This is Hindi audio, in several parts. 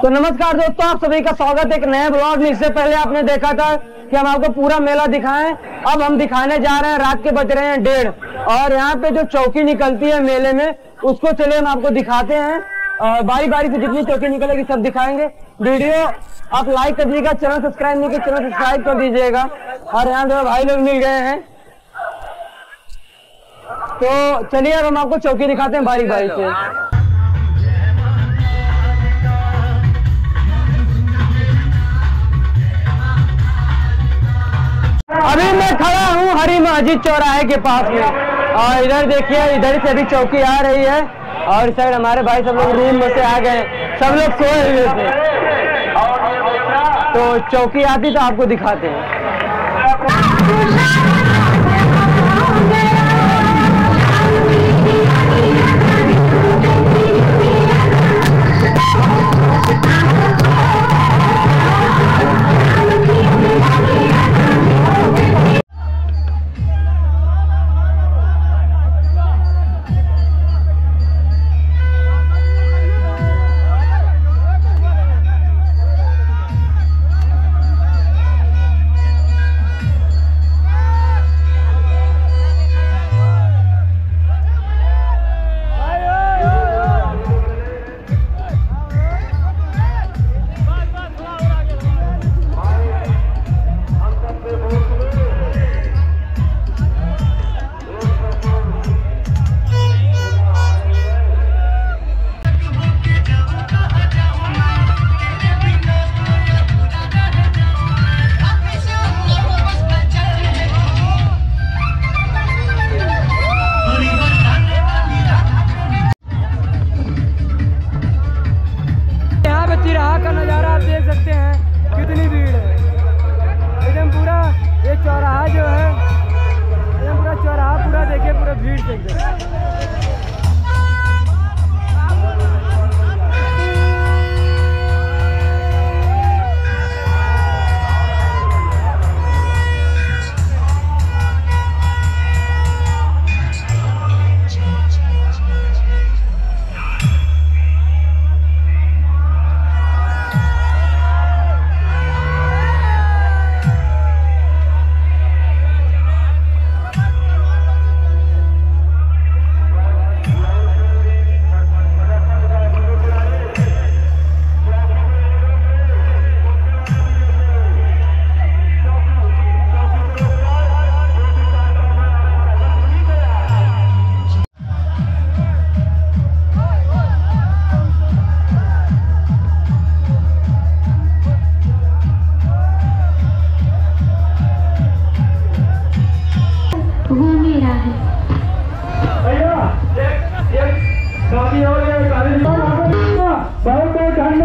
तो नमस्कार दोस्तों, आप सभी का स्वागत एक नए ब्लॉग में। इससे पहले आपने देखा था कि हम आपको पूरा मेला दिखाएँ। अब हम दिखाने जा रहे हैं, रात के बज रहे हैं डेढ़। और यहाँ पे जो चौकी निकलती है मेले में, उसको चलिए हम आपको दिखाते हैं। और बारी बारी से जितनी चौकी निकलेगी सब दिखाएँगे। वीडियो आप लाइक कर दीजिएगा, चैनल सब्सक्राइब नहीं चैनल सब्सक्राइब कर दीजिएगा। और यहाँ जो भाई लोग मिल गए हैं। तो चलिए अब हम आपको चौकी दिखाते हैं बारी बारी से। हरी मस्जिद चौराहे के पास में। और इधर देखिए, इधर से अभी चौकी आ रही है। और इस साइड हमारे भाई सब लोग रूम में से आ गए। सब लोग सोए हुए थे। तो चौकी आती तो आपको दिखाते हैं।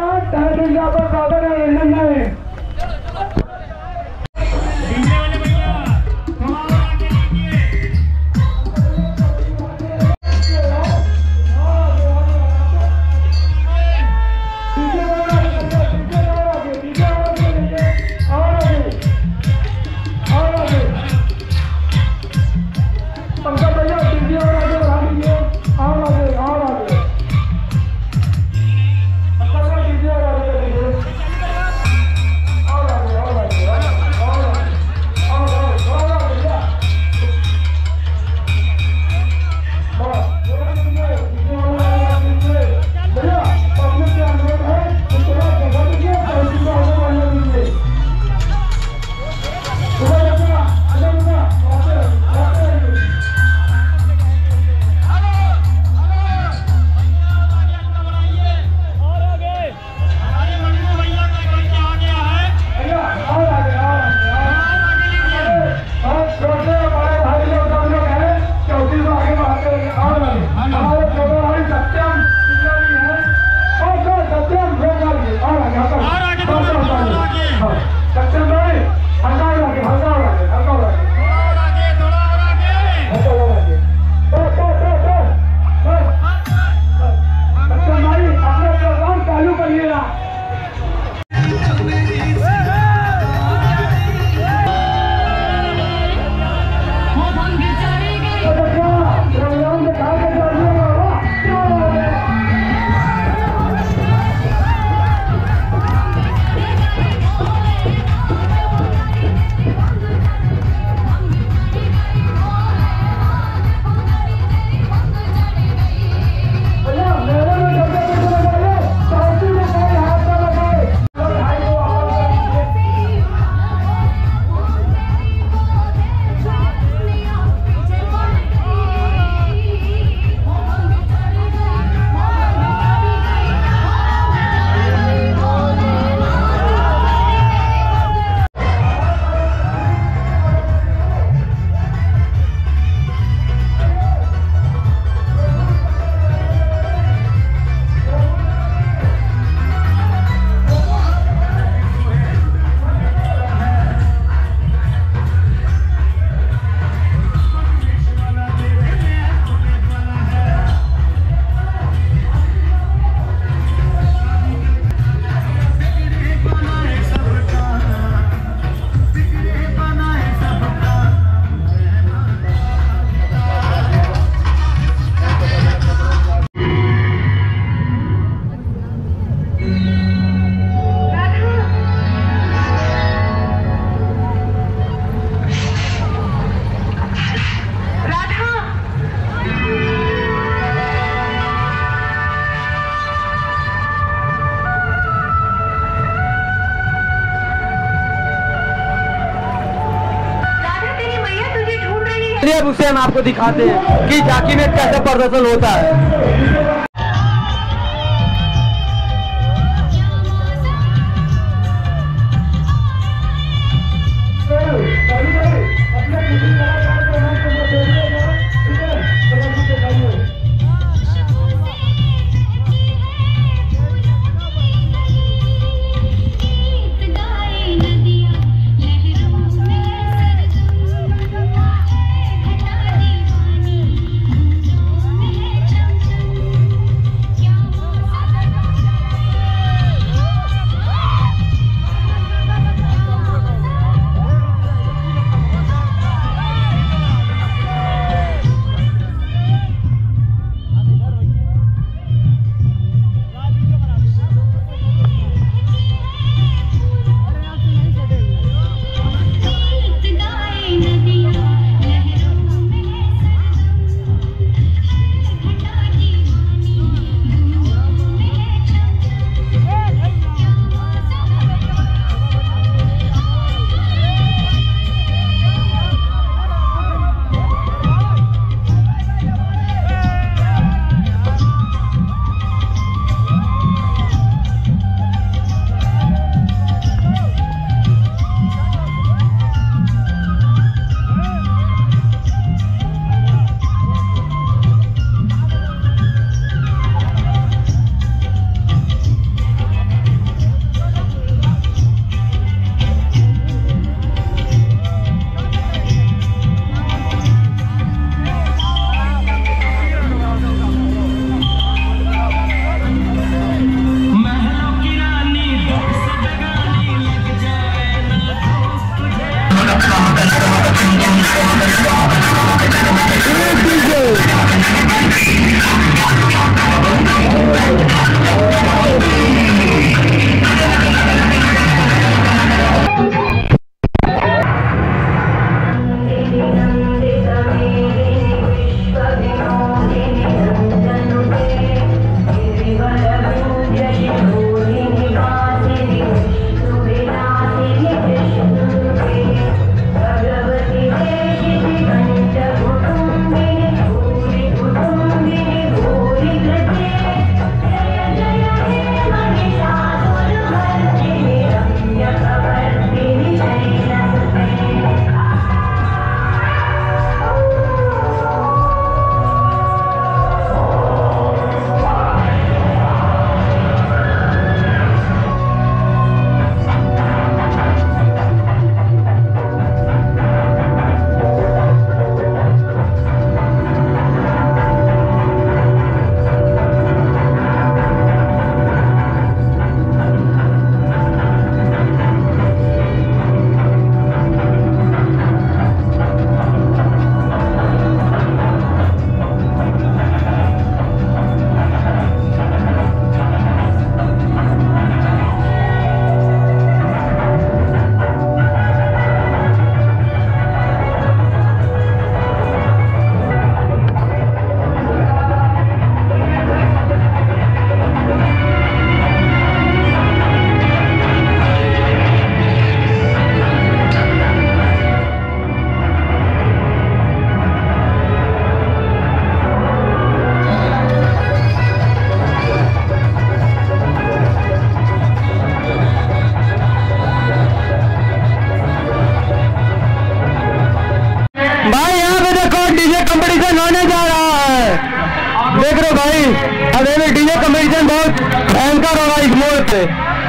ತಹಸೀಲ್ದಾರ್ ಸಾಹೇಬ್ರಿಗೆ ಅಪ್ಪ ಸಾಧನ ಎಲ್ಲಿಂದ उसे हम आपको दिखाते हैं कि झांकी में कैसे प्रदर्शन होता है।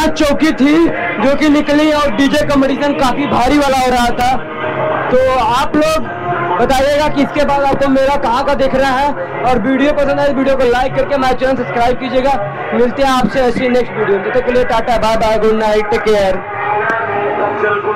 तो पाँच चौकी थी, जो कि निकली और डीजे कंपटीशन काफ़ी भारी वाला हो रहा था। तो आप लोग बताइएगा कि इसके बाद आपको मेरा कहाँ का देख रहा है, और वीडियो पसंद आए वीडियो को लाइक करके हमारे चैनल सब्सक्राइब कीजिएगा। मिलते हैं आपसे ऐसी नेक्स्ट वीडियो तो तक के लिए tata bye bye good night take care